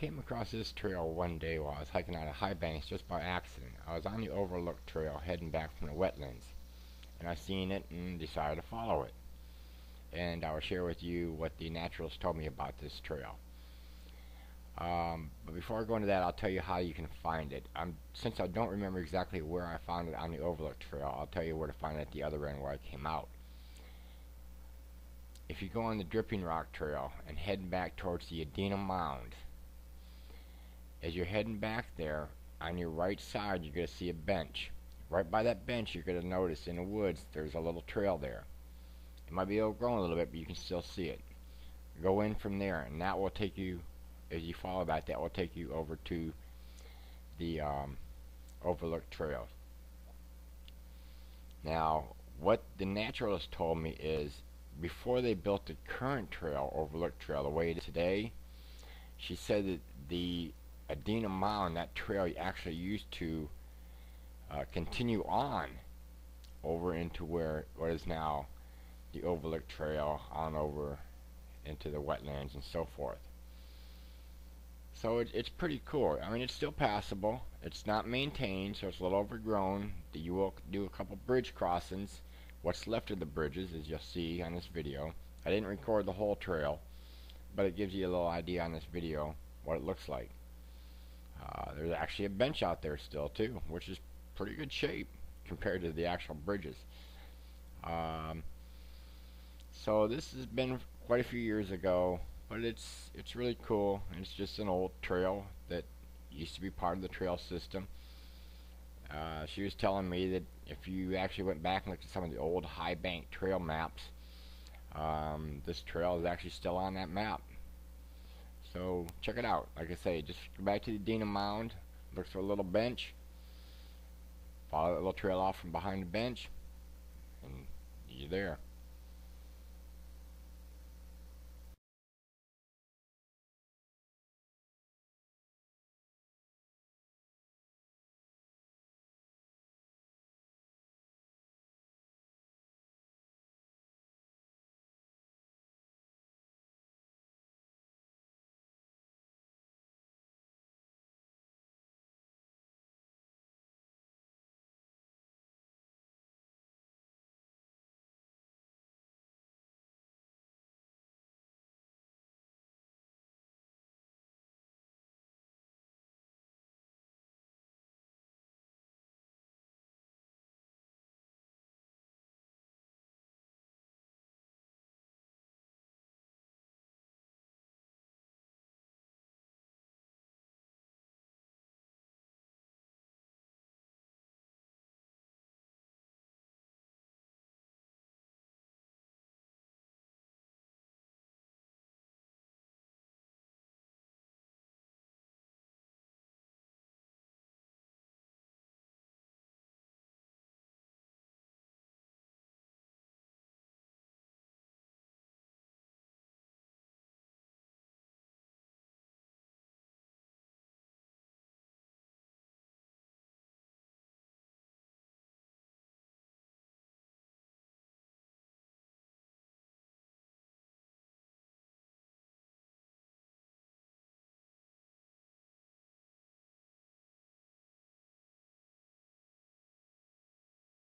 came across this trail one day while I was hiking out of Highbanks just by accident. I was on the Overlook Trail heading back from the wetlands, and I seen it and decided to follow it. And I will share with you what the naturalists told me about this trail. Um, but before I go into that, I'll tell you how you can find it. Um, since I don't remember exactly where I found it on the Overlook Trail, I'll tell you where to find it at the other end where I came out. If you go on the Dripping Rock Trail and heading back towards the Adena Mound, as you're heading back there, on your right side, you're going to see a bench. Right by that bench, you're going to notice in the woods there's a little trail there. It might be overgrown a little bit, but you can still see it. Go in from there, and that will take you, as you follow that, that will take you over to the um, Overlook Trail. Now, what the naturalist told me is before they built the current trail, Overlook Trail, the way it is today, she said that the Adena Mound, that trail you actually used to uh, continue on over into where what is now the Overlook Trail on over into the wetlands and so forth. So it, it's pretty cool. I mean, it's still passable. It's not maintained, so it's a little overgrown. You will do a couple bridge crossings. What's left of the bridges, as you'll see on this video. I didn't record the whole trail, but it gives you a little idea on this video what it looks like. Uh, there's actually a bench out there still too, which is pretty good shape compared to the actual bridges. Um, so this has been quite a few years ago, but it's it's really cool. And it's just an old trail that used to be part of the trail system. Uh, she was telling me that if you actually went back and looked at some of the old high bank trail maps, um, this trail is actually still on that map. So check it out. Like I say, just go back to the Adena Mound, look for a little bench, follow that little trail off from behind the bench, and you're there.